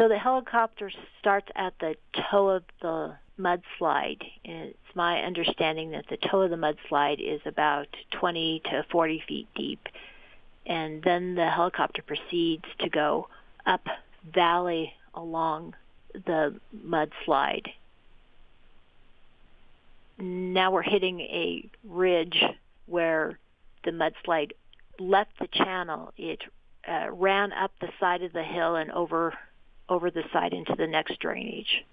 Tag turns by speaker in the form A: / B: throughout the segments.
A: So the helicopter starts at the toe of the mudslide. It's my understanding that the toe of the mudslide is about 20 to 40 feet deep. And then the helicopter proceeds to go up valley along the mudslide. Now we're hitting a ridge where the mudslide left the channel. It uh, ran up the side of the hill and over over the side into the next drainage.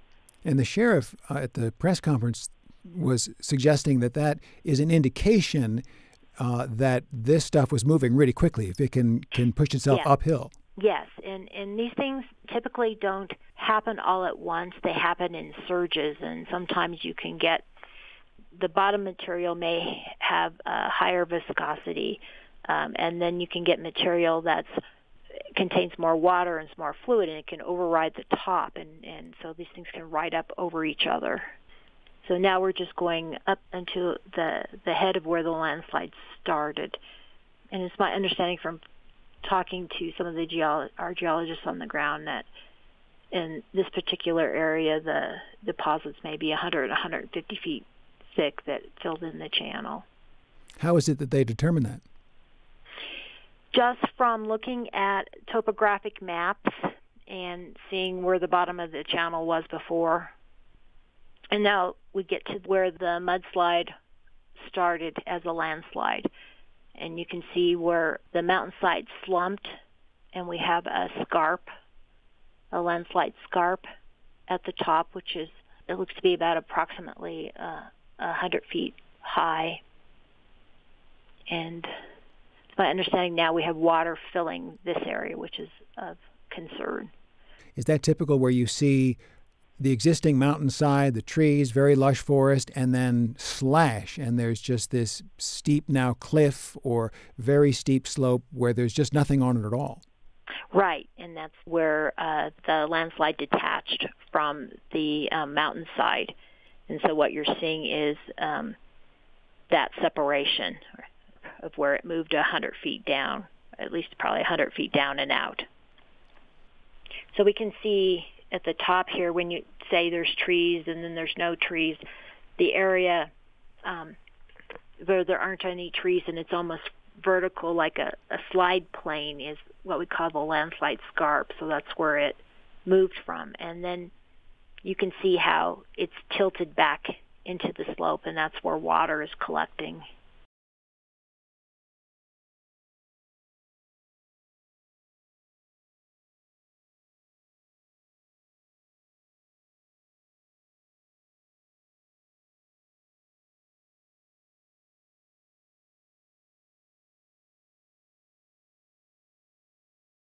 B: And the sheriff uh, at the press conference was suggesting that that is an indication uh, that this stuff was moving really quickly if it can can push itself
A: yeah.
B: uphill.
A: Yes, and and these things typically don't happen all at once. They happen in surges, and sometimes you can get the bottom material may have a higher viscosity, um, and then you can get material that's contains more water and it's more fluid, and it can override the top, and and so these things can ride up over each other. So now we're just going up into the the head of where the landslide started, and it's my understanding from talking to some of the geolo- our geologists on the ground that in this particular area the deposits may be 100 150 feet thick that filled in the channel.
B: How is it that they determine that?
A: Just from looking at topographic maps and seeing where the bottom of the channel was before. And now we get to where the mudslide started as a landslide. And you can see where the mountainside slumped and we have a scarp, a landslide scarp at the top, which is, it looks to be about approximately uh, 100 feet high. And my understanding now we have water filling this area, which is of concern.
B: Is that typical where you see the existing mountainside, the trees, very lush forest, and then slash, and there's just this steep now cliff or very steep slope where there's just nothing on it at all?
A: Right, and that's where uh, the landslide detached from the um, mountainside. And so what you're seeing is um, that separation of where it moved 100 feet down, at least probably 100 feet down and out. So we can see at the top here when you say there's trees and then there's no trees, the area um, where there aren't any trees and it's almost vertical like a, a slide plane is what we call the landslide scarp. So that's where it moved from. And then you can see how it's tilted back into the slope and that's where water is collecting